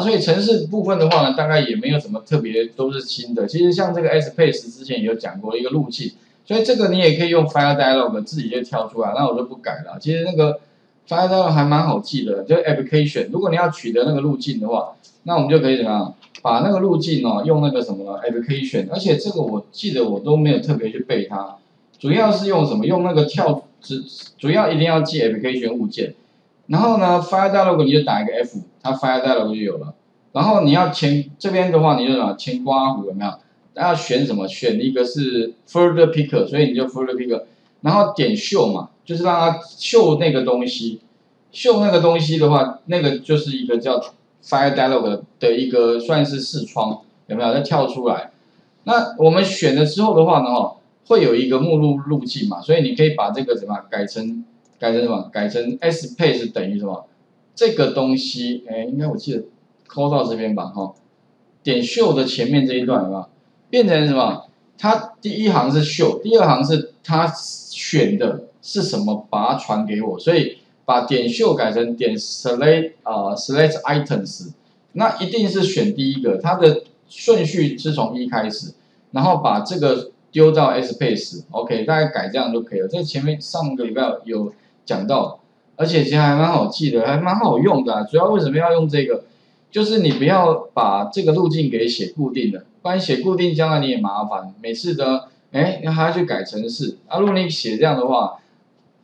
所以城市部分的话呢，大概也没有什么特别，都是新的。其实像这个 S Pace 之前也有讲过一个路径，所以这个你也可以用 Fire Dialog 自己就跳出来，那我就不改了。其实那个 Fire Dialog 还蛮好记的，就 Application。如果你要取得那个路径的话，那我们就可以怎么样，把那个路径哦，用那个什么 Application。而且这个我记得我都没有特别去背它，主要是用什么？用那个跳，主主要一定要记 Application 物件。然后呢，Fire Dialog 你就打一个 F，它 Fire Dialog 就有了。然后你要前这边的话，你就什么前刮弧有没有？要选什么？选一个是 Further Picker，所以你就 Further Picker。然后点秀嘛，就是让它秀那个东西。秀那个东西的话，那个就是一个叫 Fire Dialog 的一个算是视窗，有没有？再跳出来。那我们选了之后的话呢，哈，会有一个目录路径嘛，所以你可以把这个什么改成。改成什么？改成 S pace 等于什么？这个东西，哎，应该我记得抠到这边吧，哈。点秀的前面这一段，有没有？变成什么？它第一行是秀，第二行是它选的是什么，把它传给我。所以把点秀改成点 select 啊，select items，那一定是选第一个，它的顺序是从一开始，然后把这个丢到 S pace，OK，大概改这样就可以了。这前面上个礼拜有。讲到，而且其实还蛮好记的，还蛮好用的。主要为什么要用这个？就是你不要把这个路径给写固定的，不然写固定将来你也麻烦。每次的，哎，你还要去改程式啊。如果你写这样的话，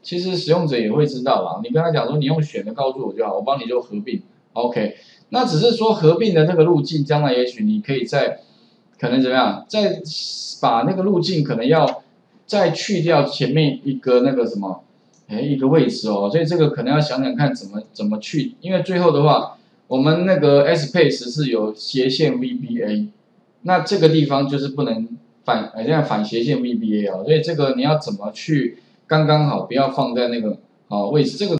其实使用者也会知道啦。你跟他讲说你用选的告诉我就好，我帮你就合并。OK，那只是说合并的这个路径，将来也许你可以再可能怎么样，再把那个路径可能要再去掉前面一个那个什么。哎，一个位置哦，所以这个可能要想想看怎么怎么去，因为最后的话，我们那个 S pace 是有斜线 VBA，那这个地方就是不能反，哎，这样反斜线 VBA 哦，所以这个你要怎么去刚刚好，不要放在那个好位置，这个。